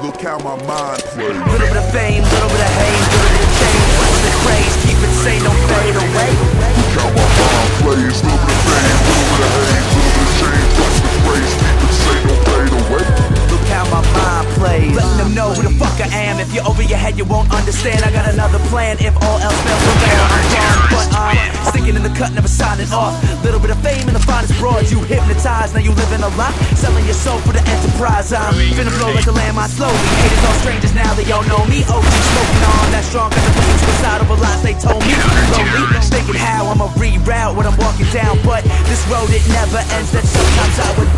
how my mind plays. Little bit of fame, little bit of hate, little bit of change, watch the craze, keep it sane, don't fade away. Look how my mind plays. Little bit of fame, little bit of hate, little bit of change. Watch the phrase, keep it sane, don't fade away. Look how my mind plays. Letting them know who the fuck I am. If you're over your head, you won't understand. I got another plan. If all else fails, we're there. I'm gone, but I'm sticking in the cut, never signing off. Little bit of fame and the finest broad. You hypnotized, now you living a lot. Selling your soul for the enterprise. I'm finna blow like a landmine slowly. Haters all strangers now, they all know me. Oh, OG smoking on that strong, cause the fucking suicide over lies they told me. Lonely, thinking how I'ma reroute what I'm walking down. But this road, it never ends. That sometimes I would